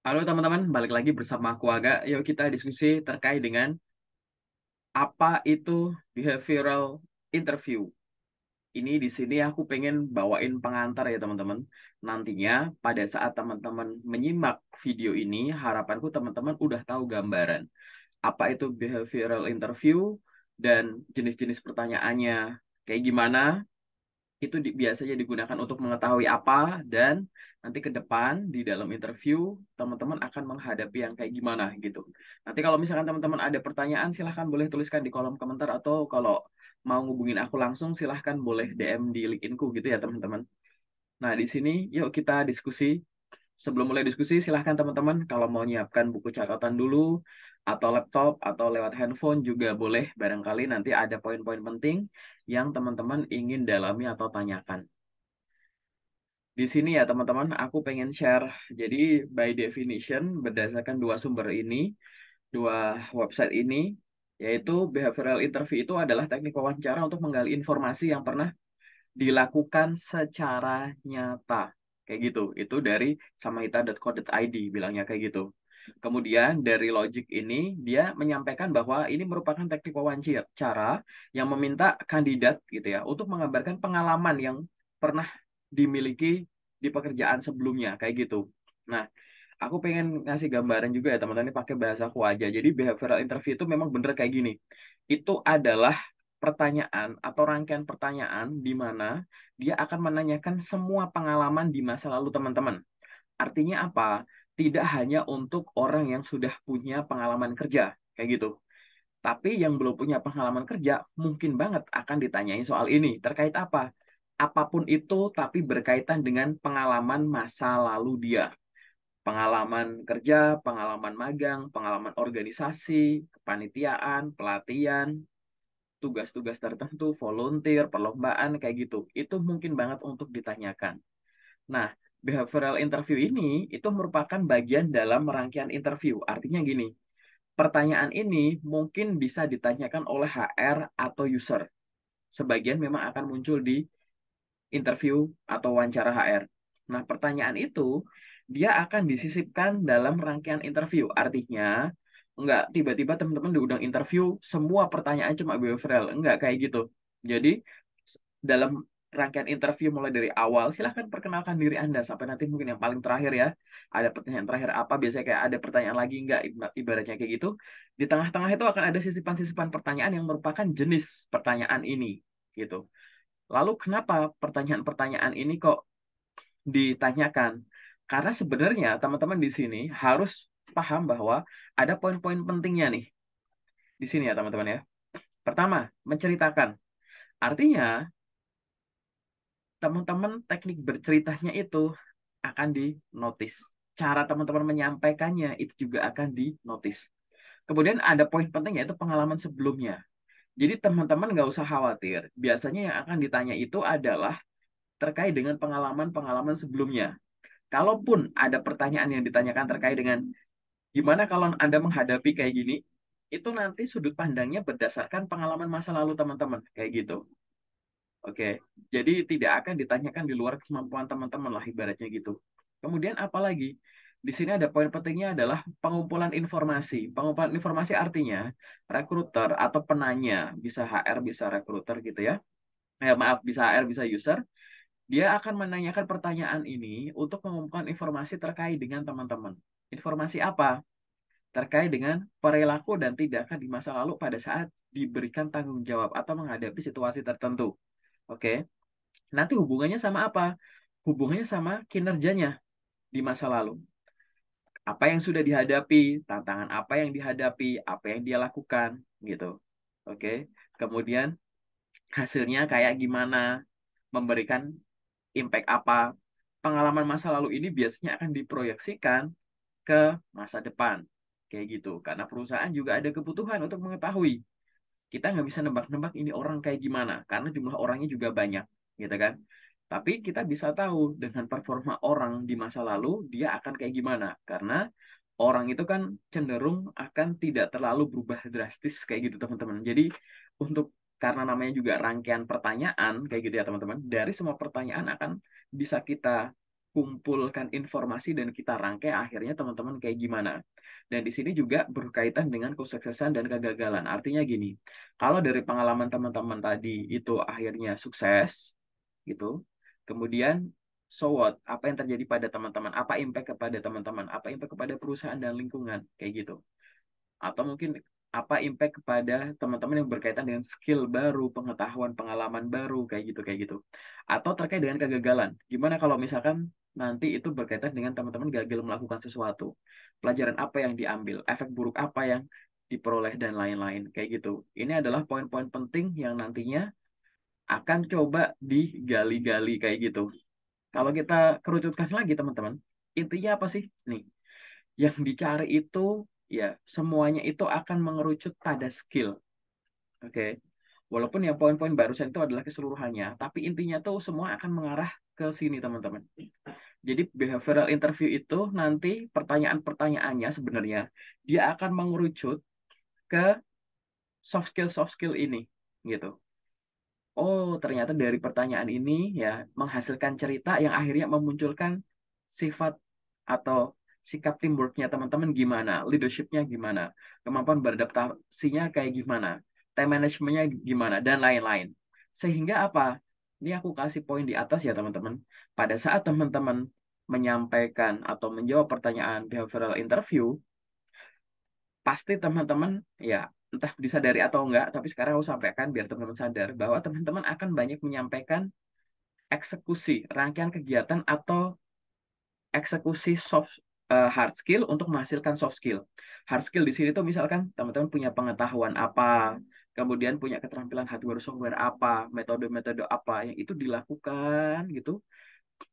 Halo teman-teman, balik lagi bersama aku Aga. Yuk kita diskusi terkait dengan apa itu behavioral interview. Ini di sini aku pengen bawain pengantar ya teman-teman. Nantinya pada saat teman-teman menyimak video ini, harapanku teman-teman udah tahu gambaran apa itu behavioral interview dan jenis-jenis pertanyaannya kayak gimana itu di, biasanya digunakan untuk mengetahui apa dan nanti ke depan di dalam interview teman-teman akan menghadapi yang kayak gimana gitu. Nanti kalau misalkan teman-teman ada pertanyaan silahkan boleh tuliskan di kolom komentar atau kalau mau ngubungin aku langsung silahkan boleh DM di LinkedIn-ku gitu ya teman-teman. Nah di sini yuk kita diskusi. Sebelum mulai diskusi silahkan teman-teman kalau mau nyiapkan buku catatan dulu atau laptop atau lewat handphone juga boleh. Barangkali nanti ada poin-poin penting yang teman-teman ingin dalami atau tanyakan. Di sini ya teman-teman, aku pengen share. Jadi by definition berdasarkan dua sumber ini, dua website ini, yaitu behavioral interview itu adalah teknik wawancara untuk menggali informasi yang pernah dilakukan secara nyata. Kayak gitu. Itu dari samahita.co.id bilangnya kayak gitu. Kemudian dari logic ini dia menyampaikan bahwa ini merupakan teknik wawancara yang meminta kandidat gitu ya untuk mengabarkan pengalaman yang pernah dimiliki di pekerjaan sebelumnya kayak gitu. Nah, aku pengen ngasih gambaran juga ya teman-teman ini pakai bahasa aku aja. Jadi behavioral interview itu memang bener kayak gini. Itu adalah pertanyaan atau rangkaian pertanyaan di mana dia akan menanyakan semua pengalaman di masa lalu teman-teman. Artinya apa? tidak hanya untuk orang yang sudah punya pengalaman kerja, kayak gitu. Tapi yang belum punya pengalaman kerja, mungkin banget akan ditanyain soal ini. Terkait apa? Apa pun itu, tapi berkaitan dengan pengalaman masa lalu dia. Pengalaman kerja, pengalaman magang, pengalaman organisasi, kepanitiaan, pelatihan, tugas-tugas tertentu, volunteer, perlombaan, kayak gitu. Itu mungkin banget untuk ditanyakan. Nah, behavioral interview ini itu merupakan bagian dalam rangkaian interview. Artinya gini, pertanyaan ini mungkin bisa ditanyakan oleh HR atau user. Sebagian memang akan muncul di interview atau wawancara HR. Nah, pertanyaan itu dia akan disisipkan dalam rangkaian interview. Artinya, enggak tiba-tiba teman-teman diundang interview, semua pertanyaan cuma behavioral. Enggak kayak gitu. Jadi, dalam rangkaian interview mulai dari awal, silahkan perkenalkan diri Anda sampai nanti mungkin yang paling terakhir ya. Ada pertanyaan terakhir apa, biasanya kayak ada pertanyaan lagi enggak, ibaratnya kayak gitu. Di tengah-tengah itu akan ada sisipan-sisipan pertanyaan yang merupakan jenis pertanyaan ini, gitu. Lalu kenapa pertanyaan-pertanyaan ini kok ditanyakan? Karena sebenarnya teman-teman di sini harus paham bahwa ada poin-poin pentingnya nih. Di sini ya teman-teman ya. Pertama, menceritakan. Artinya, teman-teman teknik berceritanya itu akan dinotis. Cara teman-teman menyampaikannya itu juga akan dinotis. Kemudian ada poin penting yaitu pengalaman sebelumnya. Jadi teman-teman nggak usah khawatir. Biasanya yang akan ditanya itu adalah terkait dengan pengalaman-pengalaman sebelumnya. Kalaupun ada pertanyaan yang ditanyakan terkait dengan gimana kalau Anda menghadapi kayak gini, itu nanti sudut pandangnya berdasarkan pengalaman masa lalu teman-teman. Kayak gitu. Oke, jadi tidak akan ditanyakan di luar kemampuan teman-teman lah ibaratnya gitu. Kemudian apalagi di sini ada poin pentingnya adalah pengumpulan informasi. Pengumpulan informasi artinya rekruter atau penanya, bisa HR, bisa rekruter gitu ya. Eh, maaf, bisa HR, bisa user. Dia akan menanyakan pertanyaan ini untuk mengumpulkan informasi terkait dengan teman-teman. Informasi apa? Terkait dengan perilaku dan tindakan di masa lalu pada saat diberikan tanggung jawab atau menghadapi situasi tertentu. Oke. Nanti hubungannya sama apa? Hubungannya sama kinerjanya di masa lalu. Apa yang sudah dihadapi, tantangan apa yang dihadapi, apa yang dia lakukan, gitu. Oke. Kemudian hasilnya kayak gimana, memberikan impact apa. Pengalaman masa lalu ini biasanya akan diproyeksikan ke masa depan. Kayak gitu. Karena perusahaan juga ada kebutuhan untuk mengetahui kita nggak bisa nebak-nebak ini orang kayak gimana karena jumlah orangnya juga banyak gitu kan tapi kita bisa tahu dengan performa orang di masa lalu dia akan kayak gimana karena orang itu kan cenderung akan tidak terlalu berubah drastis kayak gitu teman-teman jadi untuk karena namanya juga rangkaian pertanyaan kayak gitu ya teman-teman dari semua pertanyaan akan bisa kita kumpulkan informasi dan kita rangkai akhirnya teman-teman kayak gimana. Dan di sini juga berkaitan dengan kesuksesan dan kegagalan. Artinya gini, kalau dari pengalaman teman-teman tadi itu akhirnya sukses, gitu, kemudian so what? Apa yang terjadi pada teman-teman? Apa impact kepada teman-teman? Apa impact kepada perusahaan dan lingkungan? Kayak gitu. Atau mungkin apa impact kepada teman-teman yang berkaitan dengan skill baru, pengetahuan, pengalaman baru, kayak gitu, kayak gitu. Atau terkait dengan kegagalan. Gimana kalau misalkan nanti itu berkaitan dengan teman-teman gagal melakukan sesuatu. Pelajaran apa yang diambil, efek buruk apa yang diperoleh, dan lain-lain. Kayak gitu. Ini adalah poin-poin penting yang nantinya akan coba digali-gali kayak gitu. Kalau kita kerucutkan lagi, teman-teman, intinya apa sih? Nih, yang dicari itu ya semuanya itu akan mengerucut pada skill. Oke. Okay? Walaupun yang poin-poin barusan itu adalah keseluruhannya, tapi intinya tuh semua akan mengarah ke sini teman-teman. Jadi behavioral interview itu nanti pertanyaan-pertanyaannya sebenarnya dia akan mengerucut ke soft skill soft skill ini gitu. Oh, ternyata dari pertanyaan ini ya menghasilkan cerita yang akhirnya memunculkan sifat atau sikap teamworknya teman-teman gimana, leadershipnya gimana, kemampuan beradaptasinya kayak gimana, time managementnya gimana, dan lain-lain. Sehingga apa? Ini aku kasih poin di atas ya teman-teman. Pada saat teman-teman menyampaikan atau menjawab pertanyaan behavioral interview, pasti teman-teman ya entah disadari atau enggak, tapi sekarang aku sampaikan biar teman-teman sadar bahwa teman-teman akan banyak menyampaikan eksekusi, rangkaian kegiatan atau eksekusi soft uh, hard skill untuk menghasilkan soft skill. Hard skill di sini tuh misalkan teman-teman punya pengetahuan apa, kemudian punya keterampilan hardware software apa, metode-metode apa yang itu dilakukan gitu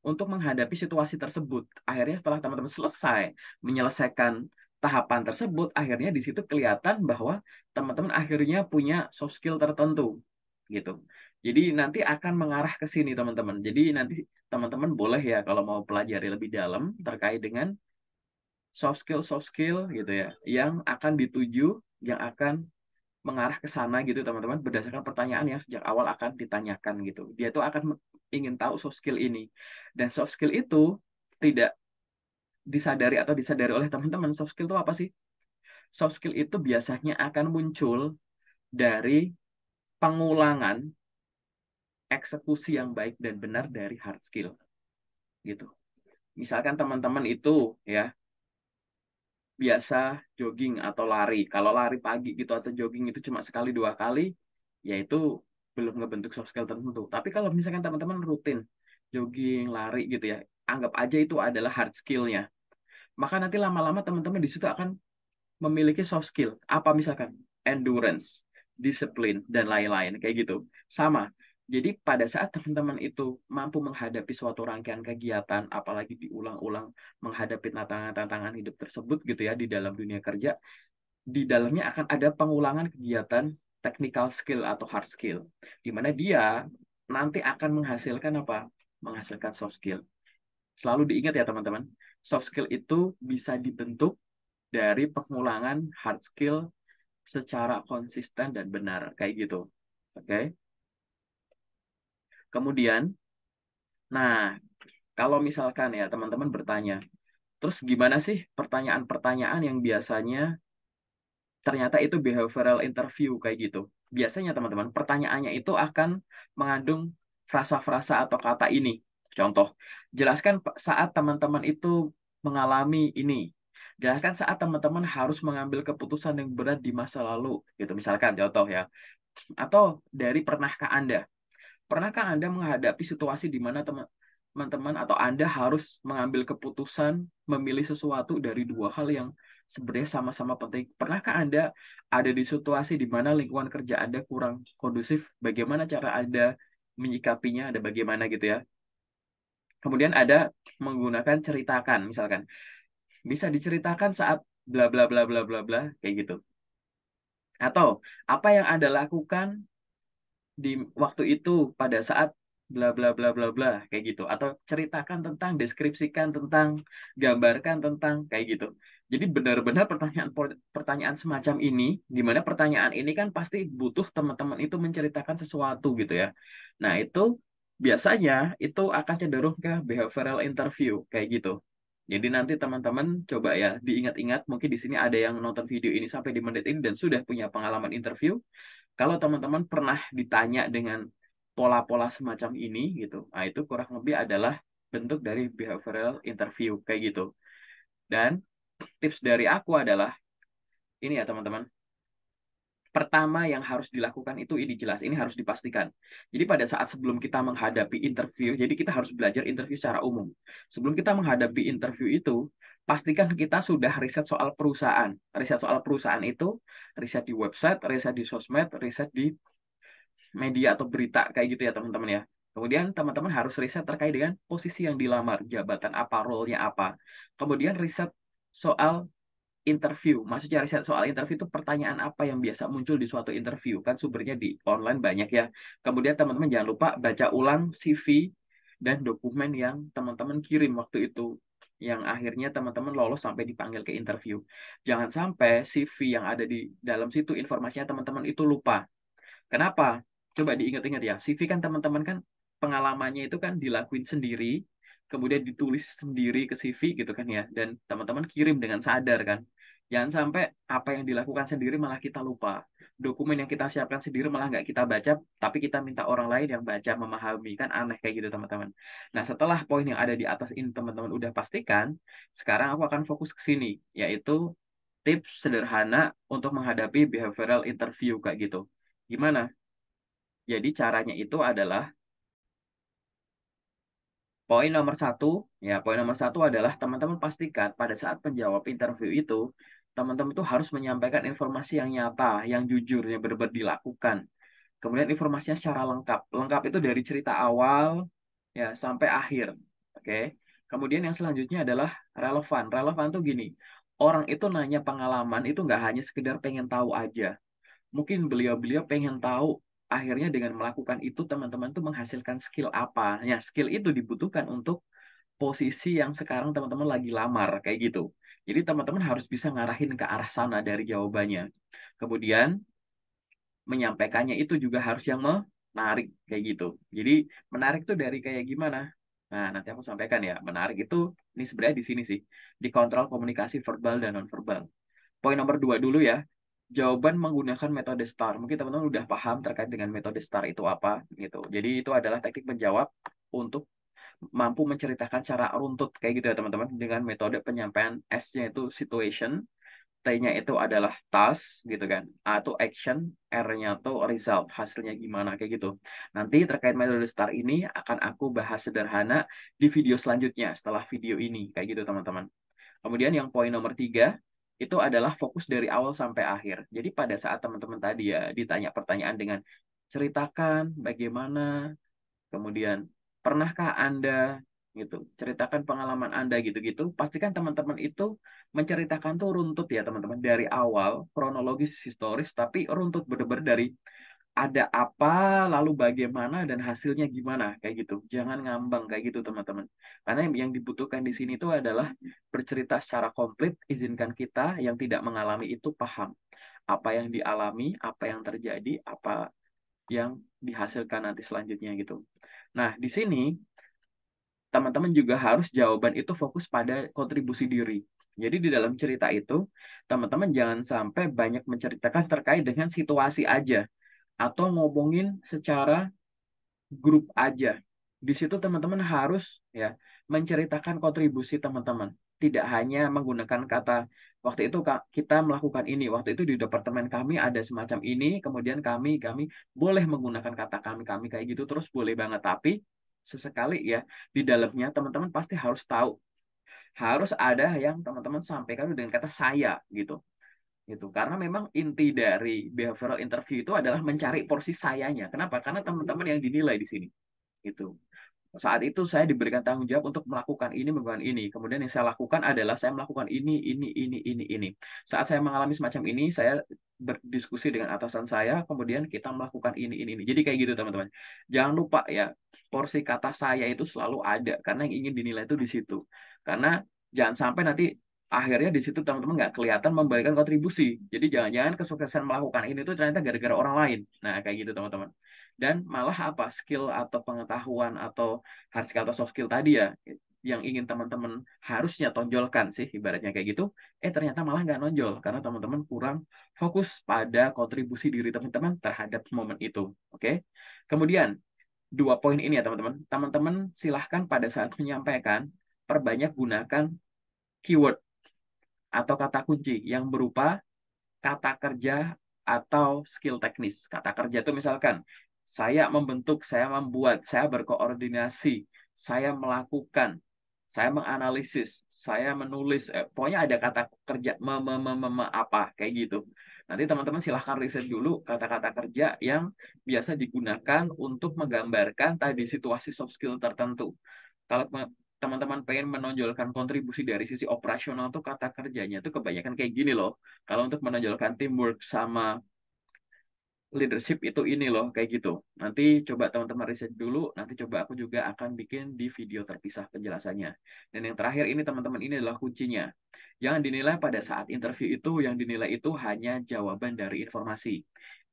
untuk menghadapi situasi tersebut. Akhirnya setelah teman-teman selesai menyelesaikan tahapan tersebut, akhirnya di situ kelihatan bahwa teman-teman akhirnya punya soft skill tertentu gitu. Jadi nanti akan mengarah ke sini teman-teman. Jadi nanti teman-teman boleh ya kalau mau pelajari lebih dalam terkait dengan soft skill soft skill gitu ya yang akan dituju yang akan mengarah ke sana gitu teman-teman berdasarkan pertanyaan yang sejak awal akan ditanyakan gitu. Dia tuh akan ingin tahu soft skill ini. Dan soft skill itu tidak disadari atau disadari oleh teman-teman soft skill itu apa sih? Soft skill itu biasanya akan muncul dari pengulangan eksekusi yang baik dan benar dari hard skill gitu. Misalkan teman-teman itu ya biasa jogging atau lari. Kalau lari pagi gitu atau jogging itu cuma sekali dua kali, ya itu belum ngebentuk soft skill tertentu. Tapi kalau misalkan teman-teman rutin jogging, lari gitu ya, anggap aja itu adalah hard skill-nya. Maka nanti lama-lama teman-teman di situ akan memiliki soft skill. Apa misalkan? Endurance, disiplin, dan lain-lain. Kayak gitu. Sama. Jadi pada saat teman-teman itu mampu menghadapi suatu rangkaian kegiatan, apalagi diulang-ulang menghadapi tantangan-tantangan hidup tersebut gitu ya di dalam dunia kerja, di dalamnya akan ada pengulangan kegiatan technical skill atau hard skill, di mana dia nanti akan menghasilkan apa? Menghasilkan soft skill. Selalu diingat ya teman-teman, soft skill itu bisa dibentuk dari pengulangan hard skill secara konsisten dan benar kayak gitu. Oke. Okay? Kemudian, nah, kalau misalkan ya teman-teman bertanya, terus gimana sih pertanyaan-pertanyaan yang biasanya ternyata itu behavioral interview kayak gitu. Biasanya teman-teman, pertanyaannya itu akan mengandung frasa-frasa atau kata ini. Contoh, jelaskan saat teman-teman itu mengalami ini. Jelaskan saat teman-teman harus mengambil keputusan yang berat di masa lalu. Gitu misalkan contoh ya. Atau dari pernahkah Anda Pernahkah Anda menghadapi situasi di mana teman-teman atau Anda harus mengambil keputusan memilih sesuatu dari dua hal yang sebenarnya sama-sama penting? Pernahkah Anda ada di situasi di mana lingkungan kerja Anda kurang kondusif? Bagaimana cara Anda menyikapinya? Ada bagaimana gitu ya? Kemudian ada menggunakan ceritakan, misalkan. Bisa diceritakan saat bla bla bla bla bla bla kayak gitu. Atau apa yang Anda lakukan di waktu itu pada saat bla bla bla bla bla kayak gitu atau ceritakan tentang deskripsikan tentang gambarkan tentang kayak gitu jadi benar-benar pertanyaan pertanyaan semacam ini di mana pertanyaan ini kan pasti butuh teman-teman itu menceritakan sesuatu gitu ya nah itu biasanya itu akan cenderung ke behavioral interview kayak gitu. Jadi nanti teman-teman coba ya diingat-ingat, mungkin di sini ada yang nonton video ini sampai di menit ini dan sudah punya pengalaman interview. Kalau teman-teman pernah ditanya dengan pola-pola semacam ini gitu, nah itu kurang lebih adalah bentuk dari behavioral interview kayak gitu. Dan tips dari aku adalah ini ya teman-teman pertama yang harus dilakukan itu ini jelas, ini harus dipastikan. Jadi pada saat sebelum kita menghadapi interview, jadi kita harus belajar interview secara umum. Sebelum kita menghadapi interview itu, pastikan kita sudah riset soal perusahaan. Riset soal perusahaan itu riset di website, riset di sosmed, riset di media atau berita kayak gitu ya teman-teman ya. Kemudian teman-teman harus riset terkait dengan posisi yang dilamar, jabatan apa, role-nya apa. Kemudian riset soal interview. Maksudnya riset soal interview itu pertanyaan apa yang biasa muncul di suatu interview. Kan sumbernya di online banyak ya. Kemudian teman-teman jangan lupa baca ulang CV dan dokumen yang teman-teman kirim waktu itu. Yang akhirnya teman-teman lolos sampai dipanggil ke interview. Jangan sampai CV yang ada di dalam situ informasinya teman-teman itu lupa. Kenapa? Coba diingat-ingat ya. CV kan teman-teman kan pengalamannya itu kan dilakuin sendiri, kemudian ditulis sendiri ke CV gitu kan ya dan teman-teman kirim dengan sadar kan jangan sampai apa yang dilakukan sendiri malah kita lupa dokumen yang kita siapkan sendiri malah nggak kita baca tapi kita minta orang lain yang baca memahami. Kan aneh kayak gitu teman-teman. Nah setelah poin yang ada di atas ini teman-teman udah pastikan sekarang aku akan fokus ke sini yaitu tips sederhana untuk menghadapi behavioral interview kayak gitu. Gimana? Jadi caranya itu adalah Poin nomor satu, ya poin nomor satu adalah teman-teman pastikan pada saat menjawab interview itu, teman-teman itu harus menyampaikan informasi yang nyata, yang jujur, yang benar-benar dilakukan. Kemudian informasinya secara lengkap. Lengkap itu dari cerita awal ya sampai akhir. Oke. Kemudian yang selanjutnya adalah relevan. Relevan tuh gini, orang itu nanya pengalaman itu nggak hanya sekedar pengen tahu aja. Mungkin beliau-beliau pengen tahu akhirnya dengan melakukan itu teman-teman tuh menghasilkan skill apa. Ya, skill itu dibutuhkan untuk posisi yang sekarang teman-teman lagi lamar kayak gitu. Jadi teman-teman harus bisa ngarahin ke arah sana dari jawabannya. Kemudian menyampaikannya itu juga harus yang menarik kayak gitu. Jadi menarik tuh dari kayak gimana? Nah, nanti aku sampaikan ya. Menarik itu ini sebenarnya di sini sih, dikontrol komunikasi verbal dan nonverbal. Poin nomor dua dulu ya jawaban menggunakan metode STAR. Mungkin teman-teman udah paham terkait dengan metode STAR itu apa gitu. Jadi itu adalah teknik menjawab untuk mampu menceritakan cara runtut kayak gitu ya teman-teman dengan metode penyampaian S-nya itu situation, T-nya itu adalah task gitu kan. A itu action, R-nya itu result, hasilnya gimana kayak gitu. Nanti terkait metode STAR ini akan aku bahas sederhana di video selanjutnya setelah video ini kayak gitu teman-teman. Kemudian yang poin nomor tiga, itu adalah fokus dari awal sampai akhir. Jadi pada saat teman-teman tadi ya ditanya pertanyaan dengan ceritakan bagaimana, kemudian pernahkah Anda gitu, ceritakan pengalaman Anda gitu-gitu, pastikan teman-teman itu menceritakan tuh runtut ya teman-teman dari awal kronologis historis tapi runtut benar-benar dari ada apa, lalu bagaimana, dan hasilnya gimana, kayak gitu. Jangan ngambang kayak gitu, teman-teman. Karena yang dibutuhkan di sini itu adalah bercerita secara komplit, izinkan kita yang tidak mengalami itu paham. Apa yang dialami, apa yang terjadi, apa yang dihasilkan nanti selanjutnya gitu. Nah, di sini teman-teman juga harus jawaban itu fokus pada kontribusi diri. Jadi di dalam cerita itu, teman-teman jangan sampai banyak menceritakan terkait dengan situasi aja atau ngomongin secara grup aja. Di situ teman-teman harus ya menceritakan kontribusi teman-teman. Tidak hanya menggunakan kata waktu itu kita melakukan ini, waktu itu di departemen kami ada semacam ini, kemudian kami kami boleh menggunakan kata kami kami kayak gitu terus boleh banget. Tapi sesekali ya di dalamnya teman-teman pasti harus tahu. Harus ada yang teman-teman sampaikan dengan kata saya gitu. Gitu. Karena memang inti dari behavioral interview itu adalah mencari porsi sayanya. Kenapa? Karena teman-teman yang dinilai di sini. Gitu saat itu saya diberikan tanggung jawab untuk melakukan ini melakukan ini. Kemudian yang saya lakukan adalah saya melakukan ini ini ini ini ini. Saat saya mengalami semacam ini saya berdiskusi dengan atasan saya kemudian kita melakukan ini ini ini. Jadi kayak gitu teman-teman. Jangan lupa ya porsi kata saya itu selalu ada karena yang ingin dinilai itu di situ. Karena jangan sampai nanti akhirnya di situ teman-teman nggak kelihatan memberikan kontribusi. Jadi jangan-jangan kesuksesan melakukan ini tuh ternyata gara-gara orang lain. Nah, kayak gitu teman-teman. Dan malah apa skill atau pengetahuan atau hard skill atau soft skill tadi ya yang ingin teman-teman harusnya tonjolkan sih ibaratnya kayak gitu, eh ternyata malah nggak nonjol karena teman-teman kurang fokus pada kontribusi diri teman-teman terhadap momen itu. Oke. Kemudian dua poin ini ya teman-teman. Teman-teman silahkan pada saat menyampaikan perbanyak gunakan keyword atau kata kunci yang berupa kata kerja atau skill teknis. Kata kerja itu misalkan saya membentuk, saya membuat, saya berkoordinasi, saya melakukan, saya menganalisis, saya menulis, eh, pokoknya ada kata kerja me, me, me, me, me, apa kayak gitu. Nanti teman-teman silahkan riset dulu kata-kata kerja yang biasa digunakan untuk menggambarkan tadi situasi soft skill tertentu. Kalau teman-teman pengen menonjolkan kontribusi dari sisi operasional tuh kata kerjanya tuh kebanyakan kayak gini loh. Kalau untuk menonjolkan teamwork sama leadership itu ini loh kayak gitu. Nanti coba teman-teman riset dulu, nanti coba aku juga akan bikin di video terpisah penjelasannya. Dan yang terakhir ini teman-teman ini adalah kuncinya. Jangan dinilai pada saat interview itu yang dinilai itu hanya jawaban dari informasi.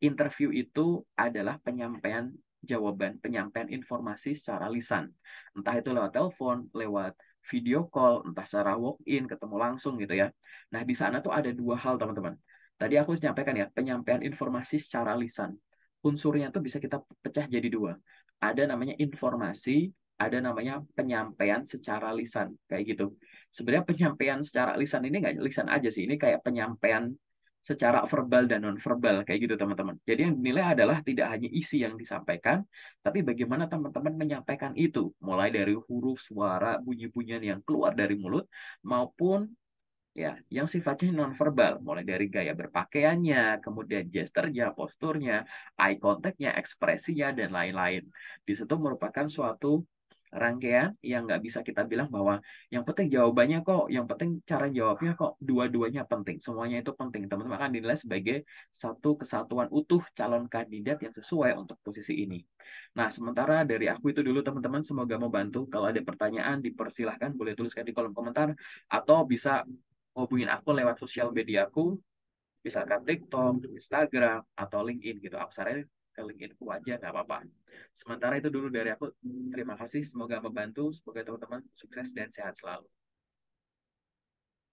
Interview itu adalah penyampaian jawaban, penyampaian informasi secara lisan. Entah itu lewat telepon, lewat video call, entah secara walk-in, ketemu langsung gitu ya. Nah, di sana tuh ada dua hal teman-teman Tadi aku menyampaikan ya, penyampaian informasi secara lisan. Unsurnya itu bisa kita pecah jadi dua. Ada namanya informasi, ada namanya penyampaian secara lisan. Kayak gitu. Sebenarnya penyampaian secara lisan ini nggak lisan aja sih. Ini kayak penyampaian secara verbal dan non-verbal kayak gitu teman-teman. Jadi yang dinilai adalah tidak hanya isi yang disampaikan, tapi bagaimana teman-teman menyampaikan itu, mulai dari huruf, suara, bunyi-bunyian yang keluar dari mulut maupun ya yang sifatnya nonverbal. Mulai dari gaya berpakaiannya kemudian gesturnya posturnya eye contactnya ekspresinya dan lain-lain. Di situ merupakan suatu rangkaian yang nggak bisa kita bilang bahwa yang penting jawabannya kok, yang penting cara jawabnya kok, dua-duanya penting, semuanya itu penting. Teman-teman akan dinilai sebagai satu kesatuan utuh calon kandidat yang sesuai untuk posisi ini. Nah, sementara dari aku itu dulu teman-teman, semoga membantu. Kalau ada pertanyaan, dipersilahkan boleh tuliskan di kolom komentar atau bisa hubungin aku lewat sosial media aku, misalkan TikTok, Instagram, atau LinkedIn gitu. Aku saranin ke LinkedIn ku aja, nggak apa-apa. Sementara itu dulu dari aku. Terima kasih, semoga membantu. Semoga teman-teman sukses dan sehat selalu.